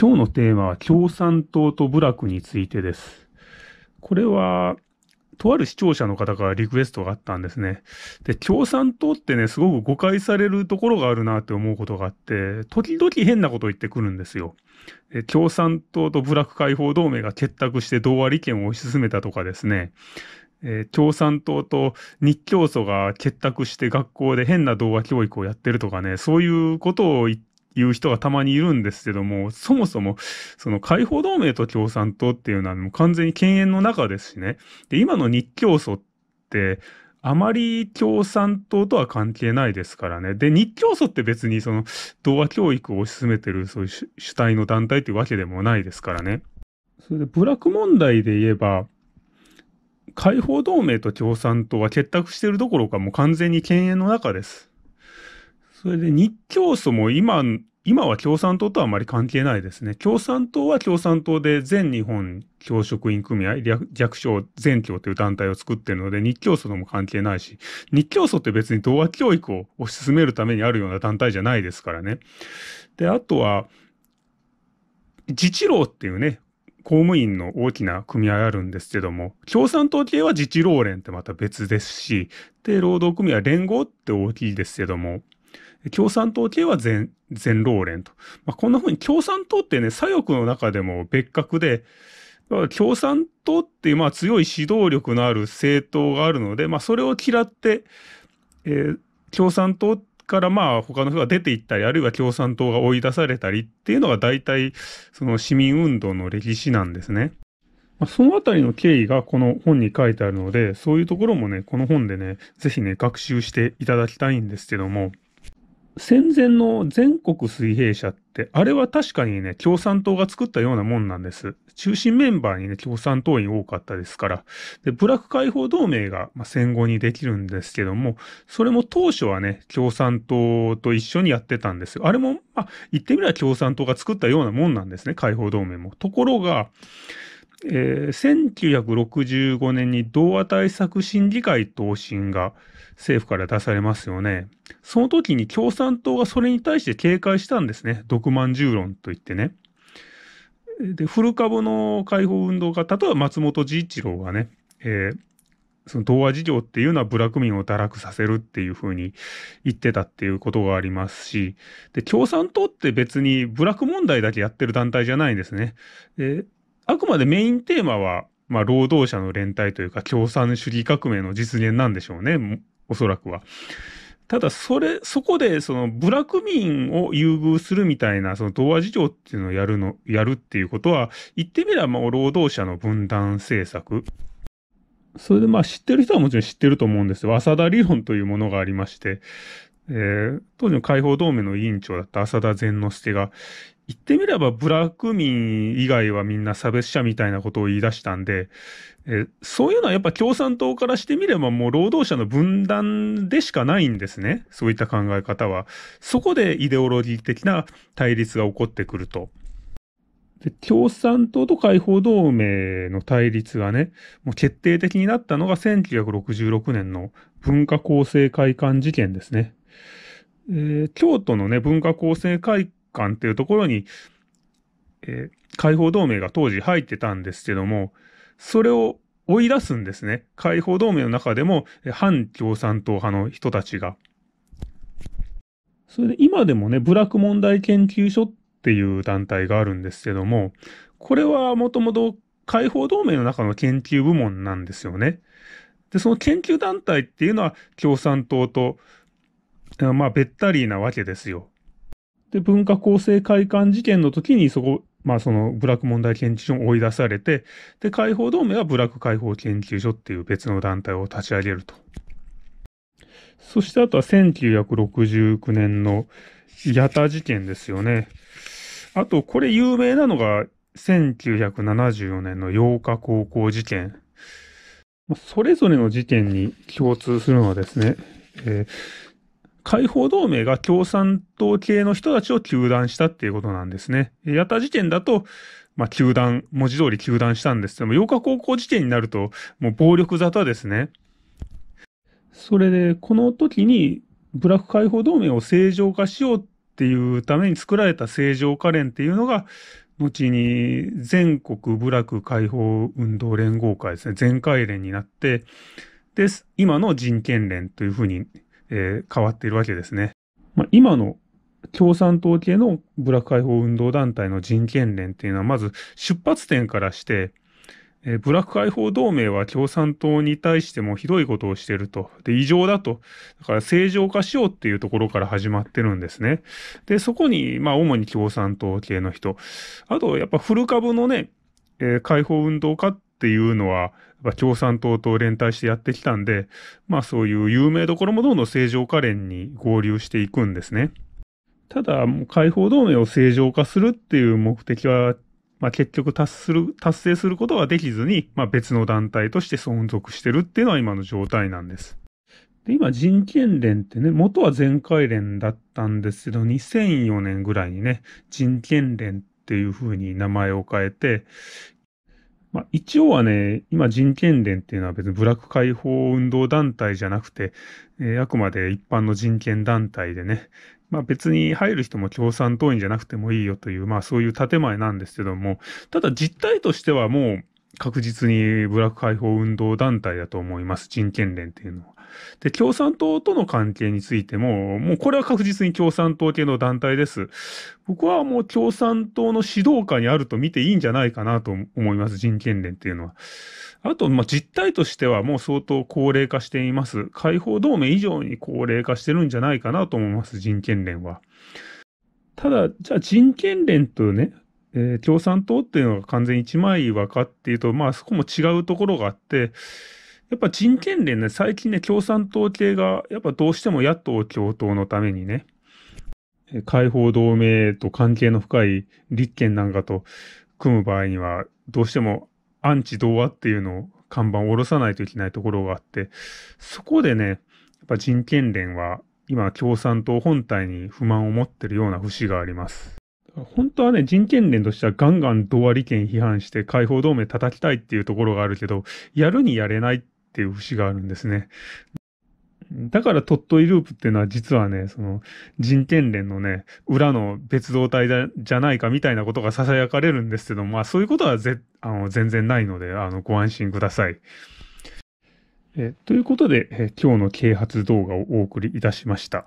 今日のテーマは共産党と部落についてです。これは、とある視聴者の方からリクエストがあったんですね。で、共産党ってね、すごく誤解されるところがあるなって思うことがあって、時々変なことを言ってくるんですよ。共産党と部落解放同盟が結託して同和利権を推し進めたとかですね。えー、共産党と日教祖が結託して学校で変な童話教育をやってるとかね、そういうことを言っいう人がたまにいるんですけども、そもそも、その解放同盟と共産党っていうのはもう完全に犬猿の中ですしね。で、今の日教祖って、あまり共産党とは関係ないですからね。で、日教祖って別にその、童話教育を推し進めてるそういう主体の団体っていうわけでもないですからね。それで、部落問題で言えば、解放同盟と共産党は結託してるどころかもう完全に犬猿の中です。それで日教祖も今今は共産党とはあまり関係ないですね。共産党は共産党で全日本教職員組合、略称全教という団体を作ってるので、日教祖とも関係ないし、日教祖って別に童話教育を推し進めるためにあるような団体じゃないですからね。で、あとは、自治労っていうね、公務員の大きな組合あるんですけども、共産党系は自治労連ってまた別ですし、で、労働組合連合って大きいですけども、共産党系は全、全労連と。まあ、こんな風に共産党ってね、左翼の中でも別格で、共産党っていうまあ強い指導力のある政党があるので、まあそれを嫌って、えー、共産党からまあ他の人が出ていったり、あるいは共産党が追い出されたりっていうのが大体その市民運動の歴史なんですね。まあ、そのあたりの経緯がこの本に書いてあるので、そういうところもね、この本でね、ぜひね、学習していただきたいんですけども、戦前の全国水平社って、あれは確かにね、共産党が作ったようなもんなんです。中心メンバーにね、共産党員多かったですから。で、部落解放同盟が、まあ、戦後にできるんですけども、それも当初はね、共産党と一緒にやってたんですよ。あれも、まあ、言ってみれば共産党が作ったようなもんなんですね、解放同盟も。ところが、えー、1965年に同和対策審議会答申が政府から出されますよね。その時に共産党がそれに対して警戒したんですね。毒まんじゅう論と言ってね。で、古株の解放運動家、例えば松本治一郎がね、えー、その童話事業っていうのは部落民を堕落させるっていうふうに言ってたっていうことがありますし、で、共産党って別に部落問題だけやってる団体じゃないんですね。で、あくまでメインテーマは、まあ、労働者の連帯というか、共産主義革命の実現なんでしょうね。おそらくは。ただ、それ、そこで、その、部落民を優遇するみたいな、その、童話事情っていうのをやるの、やるっていうことは、言ってみれば、まあ、労働者の分断政策。それで、まあ、知ってる人はもちろん知ってると思うんですよ。浅田理論というものがありまして、えー、当時の解放同盟の委員長だった浅田善之助が、言ってみればブラック民以外はみんな差別者みたいなことを言い出したんで、えそういうのはやっぱ共産党からしてみればもう労働者の分断でしかないんですね。そういった考え方は。そこでイデオロギー的な対立が起こってくると。で共産党と解放同盟の対立がね、もう決定的になったのが1966年の文化構成会館事件ですね。えー、京都のね、文化構成会館館っていうところに、えー、解放同盟が当時入ってたんですけども、それを追い出すんですね。解放同盟の中でも、反共産党派の人たちが。それで今でもね、部落問題研究所っていう団体があるんですけども、これはもともと解放同盟の中の研究部門なんですよね。で、その研究団体っていうのは共産党と、まあ、べったりなわけですよ。で、文化構成会館事件の時にそこ、まあそのブラック問題研究所を追い出されて、で、解放同盟はブラック解放研究所っていう別の団体を立ち上げると。そしてあとは1969年の八田事件ですよね。あと、これ有名なのが1974年の8日高校事件。それぞれの事件に共通するのはですね、えー解放同盟が共産党系の人たちを糾弾したっていうことなんですね。八田事件だと、まあ、糾弾、文字通り糾弾したんですけども、8日高校事件になると、もう暴力沙汰ですね。それで、この時に、ブラック解放同盟を正常化しようっていうために作られた正常化連っていうのが、後に全国部落解放運動連合会ですね、全会連になって、で、今の人権連というふうに、えー、変わっているわけですね。まあ、今の共産党系の部落解放運動団体の人権連っていうのは、まず出発点からして、えー、ブラック解放同盟は共産党に対してもひどいことをしていると。で、異常だと。だから正常化しようっていうところから始まってるんですね。で、そこに、まあ、主に共産党系の人。あと、やっぱ古株のね、えー、解放運動家っていうのは、やっぱ共産党と連帯してやってきたんで、まあそういう有名どころもどんどん正常化連に合流していくんですね。ただ、解放同盟を正常化するっていう目的はまあ、結局達する、達成することはできずに、まあ、別の団体として存続してるっていうのは今の状態なんです。で、今人権連ってね、元は全会連だったんですけど、2004年ぐらいにね、人権連っていう風に名前を変えて、まあ、一応はね、今人権連っていうのは別にブラック解放運動団体じゃなくて、えー、あくまで一般の人権団体でね、まあ別に入る人も共産党員じゃなくてもいいよという、まあそういう建前なんですけども、ただ実態としてはもう確実にブラック解放運動団体だと思います。人権連っていうのは。で、共産党との関係についても、もうこれは確実に共産党系の団体です。僕はもう共産党の指導下にあると見ていいんじゃないかなと思います。人権連っていうのは。あと、ま、実態としてはもう相当高齢化しています。解放同盟以上に高齢化してるんじゃないかなと思います。人権連は。ただ、じゃあ人権連とね、えー、共産党っていうのが完全一枚岩かっていうと、まあそこも違うところがあって、やっぱ人権連ね、最近ね、共産党系が、やっぱどうしても野党共闘のためにね、解放同盟と関係の深い立憲なんかと組む場合には、どうしてもアンチ同和っていうのを看板を下ろさないといけないところがあって、そこでね、やっぱ人権連は今共産党本体に不満を持ってるような節があります。本当はね、人権連としてはガンガン同和利権批判して解放同盟叩きたいっていうところがあるけど、やるにやれないっていう節があるんですね。だからトットイループっていうのは実はね、その人権連のね、裏の別動隊じゃないかみたいなことが囁かれるんですけど、まあそういうことはぜあの全然ないので、あのご安心ください。えということで、え今日の啓発動画をお送りいたしました。